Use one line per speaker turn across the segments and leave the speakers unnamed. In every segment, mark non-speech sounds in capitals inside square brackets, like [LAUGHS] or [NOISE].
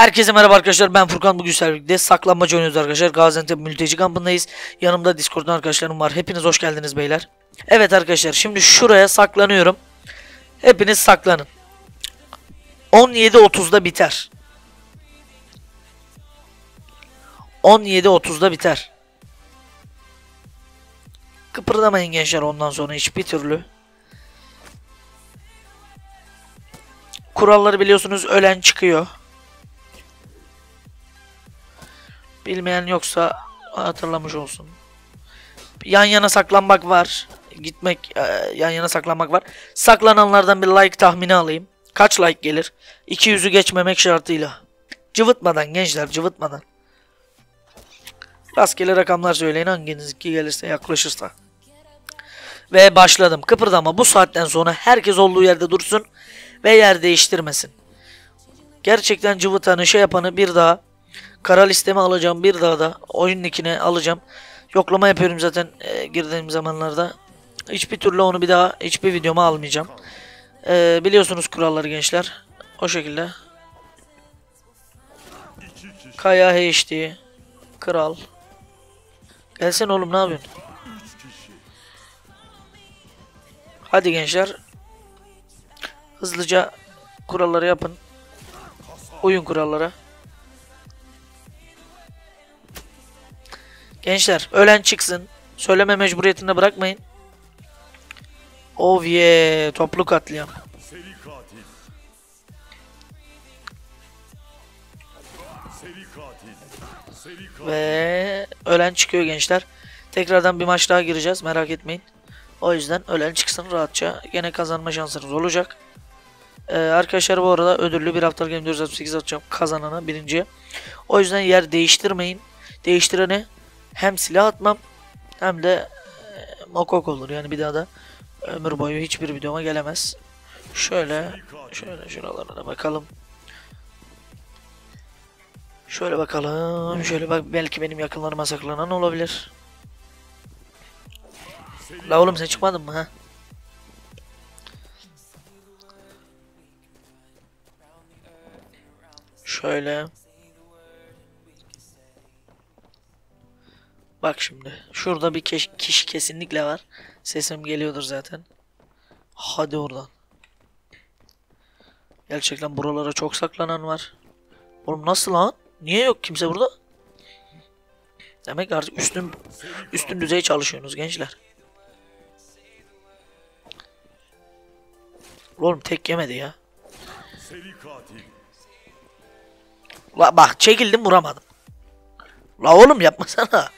Herkese merhaba arkadaşlar ben Furkan bugün servikte saklanmaca oynuyoruz arkadaşlar. Gaziantep mülteci kampındayız. Yanımda Discord'dan arkadaşlarım var. Hepiniz hoş geldiniz beyler. Evet arkadaşlar şimdi şuraya saklanıyorum. Hepiniz saklanın. 17.30'da biter. 17.30'da biter. Kıpırdamayın gençler ondan sonra hiçbir türlü. Kuralları biliyorsunuz ölen çıkıyor Bilmeyen yoksa hatırlamış olsun. Yan yana saklanmak var. Gitmek e, yan yana saklanmak var. Saklananlardan bir like tahmini alayım. Kaç like gelir? 200'ü geçmemek şartıyla. Cıvıtmadan gençler cıvıtmadan. Rastgele rakamlar söyleyin hanginiz ki gelirse yaklaşırsa. Ve başladım. Kıpırdama bu saatten sonra herkes olduğu yerde dursun ve yer değiştirmesin. Gerçekten cıvıtanı şey yapanı bir daha Kara listemi alacağım bir daha da oyun nickine alacağım. Yoklama yapıyorum zaten e, girdiğim zamanlarda. Hiçbir türlü onu bir daha hiçbir videoma almayacağım. E, biliyorsunuz kuralları gençler. O şekilde. Kaya HD. Kral. Gelsen oğlum ne yapıyorsun? Hadi gençler. Hızlıca kuralları yapın. Oyun kuralları. Gençler ölen çıksın. Söyleme mecburiyetinde bırakmayın. Oh yeah. Toplu katliam. Ve ölen çıkıyor gençler. Tekrardan bir maç daha gireceğiz. Merak etmeyin. O yüzden ölen çıksın rahatça. Gene kazanma şansınız olacak. Ee, arkadaşlar bu arada ödüllü bir haftalık M468 atacağım kazanana birinciye. O yüzden yer değiştirmeyin. Değiştirene hem silah atmam hem de e, mokok olur. Yani bir daha da ömür boyu hiçbir videoma gelemez. Şöyle şöyle şuralara da bakalım. Şöyle bakalım. Şöyle bak belki benim yakınlarıma saklanan olabilir. La oğlum sen çıkmadın mı ha? Şöyle. Bak şimdi. Şurada bir kişi kesinlikle var. Sesim geliyordur zaten. Hadi oradan. Gerçekten buralara çok saklanan var. Oğlum nasıl lan? Niye yok kimse burada? Demek artık üstün üstün düzey çalışıyorsunuz gençler. Oğlum tek yemedi ya. La bak çekildim vuramadım. La oğlum yapmasana.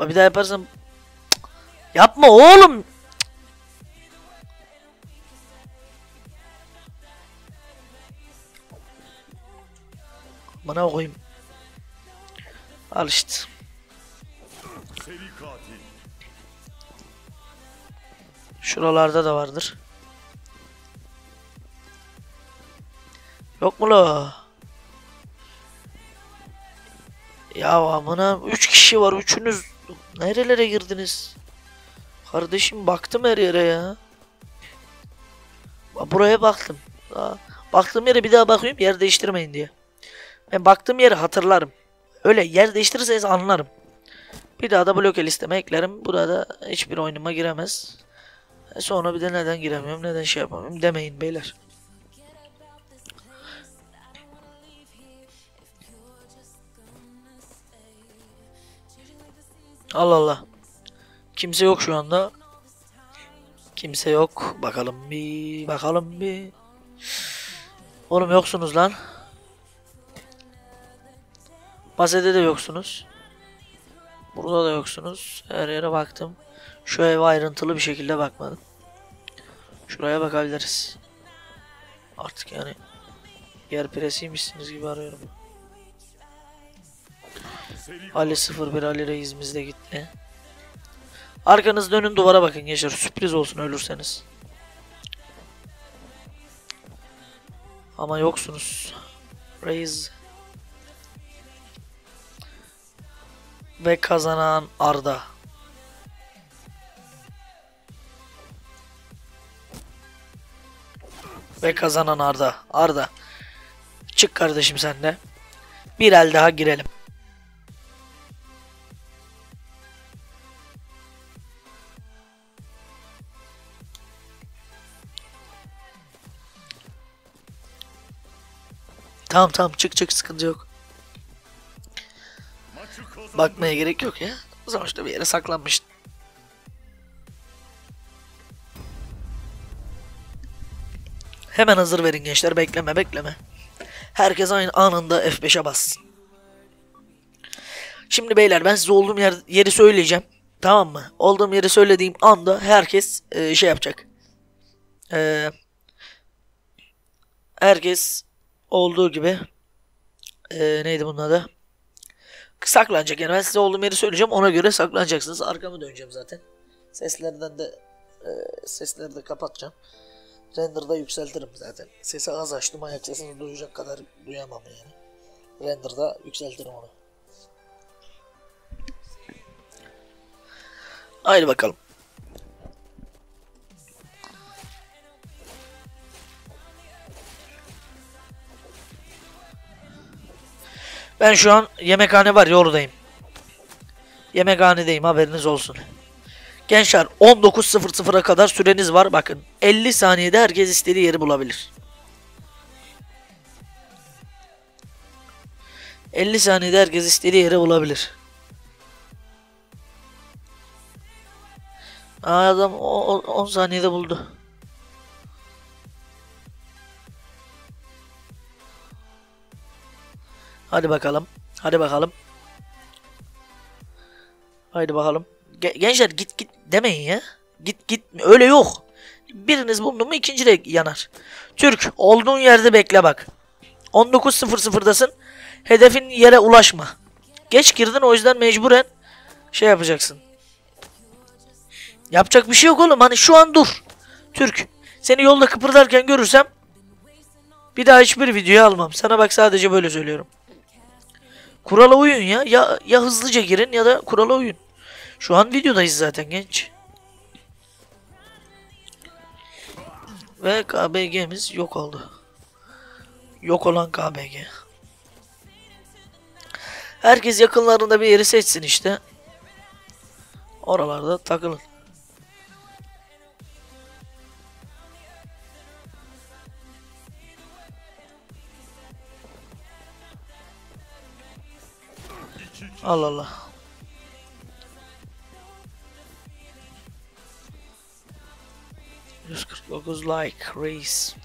Bak bir daha yaparsam Cık. yapma oğlum. Cık. Bana koyayım. Al işte. Şuralarda da vardır. Yok mu la? Ya amına 3 kişi var üçünüz nerelere girdiniz? Kardeşim baktım her yere ya. Buraya baktım. Aa, baktığım yere bir daha bakıyorum yer değiştirmeyin diye. Ben baktığım yeri hatırlarım. Öyle yer değiştirirseniz anlarım. Bir daha da bloke listeme eklerim. Burada hiçbir oyunuma giremez. E Sonra bir de neden giremiyorum, neden şey yapamıyorum demeyin beyler. Allah Allah. Kimse yok şu anda. Kimse yok. Bakalım bir, bakalım bir. Oğlum yoksunuz lan. Basede de yoksunuz. Burada da yoksunuz. Her yere baktım. Şu eve ayrıntılı bir şekilde bakmadım. Şuraya bakabiliriz. Artık yani yer presiymişsiniz gibi arıyorum. Ali 01 Ali Reis'imiz de gitti. Arkanız dönün duvara bakın gençler. Sürpriz olsun ölürseniz. Ama yoksunuz. Reis. Ve kazanan Arda. Ve kazanan Arda. Arda. Çık kardeşim sen de. Bir el daha girelim. Tamam tamam çık çık sıkıntı yok. Bakmaya gerek yok ya. Sonuçta bir yere saklanmış. Hemen hazır verin gençler. Bekleme bekleme. Herkes aynı anında F5'e bassın. Şimdi beyler ben size olduğum yer, yeri söyleyeceğim. Tamam mı? Olduğum yeri söylediğim anda herkes e, şey yapacak. E, herkes olduğu gibi e, neydi bunun adı? saklanacak. Yani ben size olduğum yeri söyleyeceğim. Ona göre saklanacaksınız. Arkamı döneceğim zaten. Seslerden de e, sesleri de kapatacağım. Render'da yükseltirim zaten. Sesi az açtım. Ayak sesini duyacak kadar duyamam yani. Render'da yükseltirim onu. Haydi bakalım. Ben şu an yemekhane var ya oradayım. Yemekhanedeyim haberiniz olsun. Gençler 19.00'a kadar süreniz var bakın. 50 saniyede herkes istediği yeri bulabilir. 50 saniyede herkes istediği yeri bulabilir. Adam o- o- 10 saniyede buldu. Hadi bakalım. Hadi bakalım. Haydi bakalım. Ge- gençler git git demeyin ya. Git git öyle yok. Biriniz buldu mu ikinci de yanar. Türk olduğun yerde bekle bak. 19.00'dasın. Hedefin yere ulaşma. Geç girdin o yüzden mecburen şey yapacaksın. Yapacak bir şey yok oğlum. Hani şu an dur. Türk. Seni yolda kıpırdarken görürsem bir daha hiçbir videoyu almam. Sana bak sadece böyle söylüyorum. Kurala uyun ya. Ya ya hızlıca girin ya da kurala uyun. Şu an videodayız zaten genç. Ve KBG'miz yok oldu. Yok olan KBG. Herkes yakınlarında bir yeri seçsin işte. Oralarda takılın. Allah Allah. %49 like reis.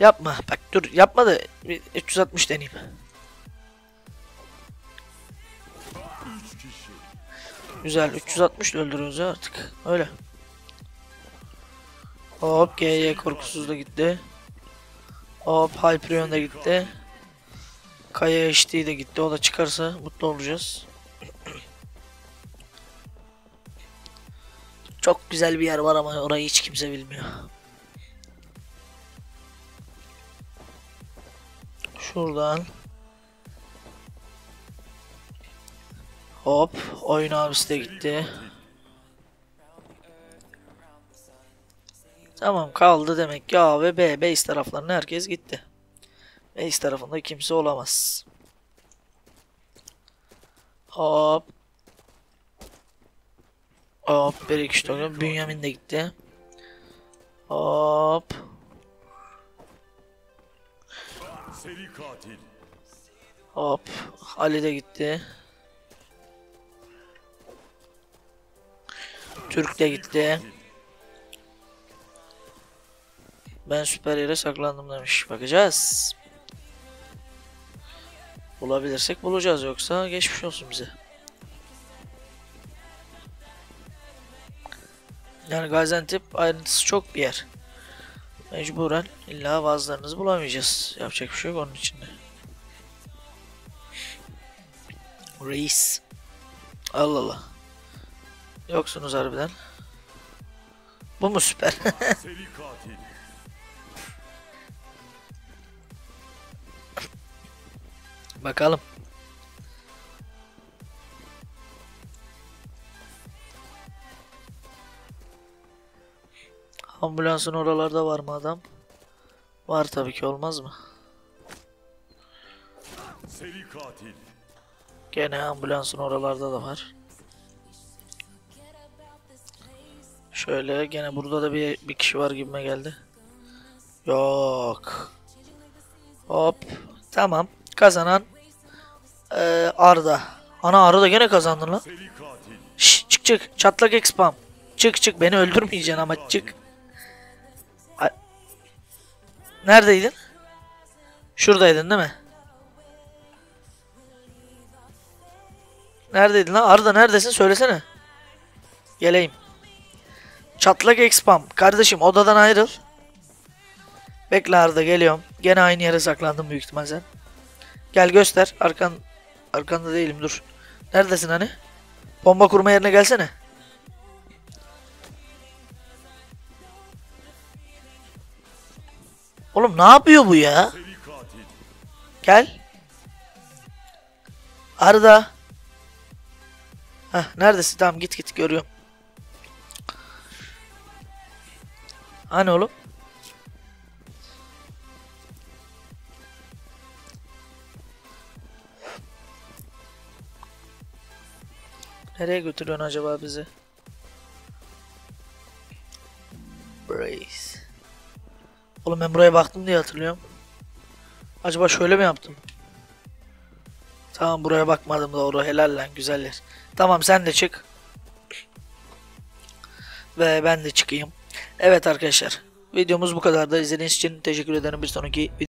Yapma. Bak dur yapma da bir 360 deneyeyim.
Üç kişi.
Güzel 360 ile öldürüyoruz ya artık. Öyle. Hop GY korkusuz da gitti. Hop Hyperion da gitti. Kaya HD de gitti. O da çıkarsa mutlu olacağız. Çok güzel bir yer var ama orayı hiç kimse bilmiyor. Şuradan. Hop. Oyun abisi de gitti. Tamam kaldı demek ki A ve B. Base taraflarına herkes gitti. Base tarafında kimse olamaz. Hop. Hop. Bir iki üç Bünyamin de gitti. Hop.
Seri.
Hop. Ali de gitti. Türk de gitti. Ben süper yere saklandım demiş. Bakacağız. Bulabilirsek bulacağız yoksa geçmiş olsun bize. Yani Gaziantep ayrıntısı çok bir yer. Mecburen illa bazılarınızı bulamayacağız. Yapacak bir şey yok onun içinde. Reis. Allah Allah. Yoksunuz harbiden. Bu mu süper? [LAUGHS] Bakalım. Ambulansın oralarda var mı adam? Var tabii ki olmaz mı?
Seri katil.
Gene ambulansın oralarda da var. Şöyle gene burada da bir, bir kişi var gibime geldi. Yok. Hop. Tamam. Kazanan eee, Arda. Ana Arda gene kazandın lan. Şş, çık çık. Çatlak expam. Çık çık. Beni öldürmeyeceksin ama çık. Neredeydin? Şuradaydın değil mi? Neredeydin lan? Arda neredesin? Söylesene. Geleyim. Çatlak expam. Kardeşim odadan ayrıl. Bekle Arda geliyorum. Gene aynı yere saklandım büyük ihtimal sen. Gel göster. Arkan arkanda değilim dur. Neredesin hani? Bomba kurma yerine gelsene. Oğlum ne yapıyor bu ya? Gel. Arda. Heh, neredesin? Tamam git git görüyorum. Hani oğlum? Nereye götürüyorsun acaba bizi? Brace. Oğlum ben buraya baktım diye hatırlıyorum. Acaba şöyle mi yaptım? Tamam buraya bakmadım doğru. Helal lan güzel yer. Tamam sen de çık. Ve ben de çıkayım. Evet arkadaşlar. Videomuz bu kadar da izlediğiniz için teşekkür ederim. Bir sonraki